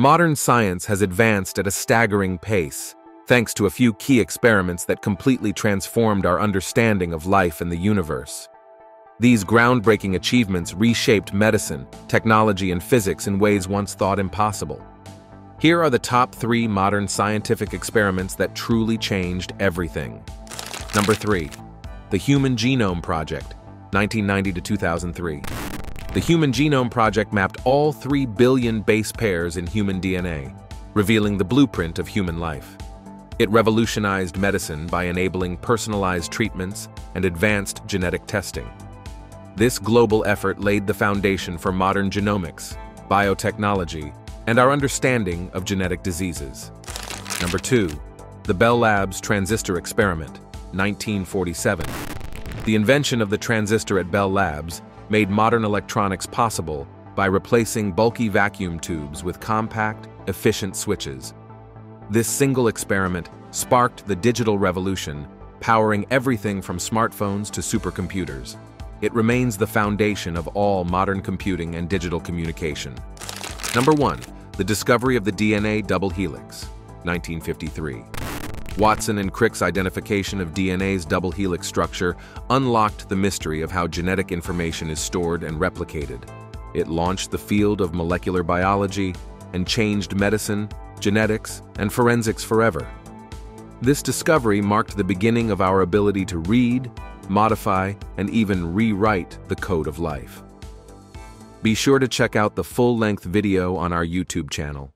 Modern science has advanced at a staggering pace, thanks to a few key experiments that completely transformed our understanding of life and the universe. These groundbreaking achievements reshaped medicine, technology, and physics in ways once thought impossible. Here are the top three modern scientific experiments that truly changed everything. Number 3. The Human Genome Project, 1990 to 2003. The Human Genome Project mapped all 3 billion base pairs in human DNA, revealing the blueprint of human life. It revolutionized medicine by enabling personalized treatments and advanced genetic testing. This global effort laid the foundation for modern genomics, biotechnology, and our understanding of genetic diseases. Number 2. The Bell Labs Transistor Experiment, 1947. The invention of the transistor at Bell Labs made modern electronics possible by replacing bulky vacuum tubes with compact, efficient switches. This single experiment sparked the digital revolution, powering everything from smartphones to supercomputers. It remains the foundation of all modern computing and digital communication. Number 1 the Discovery of the DNA Double Helix, 1953. Watson and Crick's identification of DNA's double helix structure unlocked the mystery of how genetic information is stored and replicated. It launched the field of molecular biology and changed medicine, genetics, and forensics forever. This discovery marked the beginning of our ability to read, modify, and even rewrite the code of life. Be sure to check out the full-length video on our YouTube channel.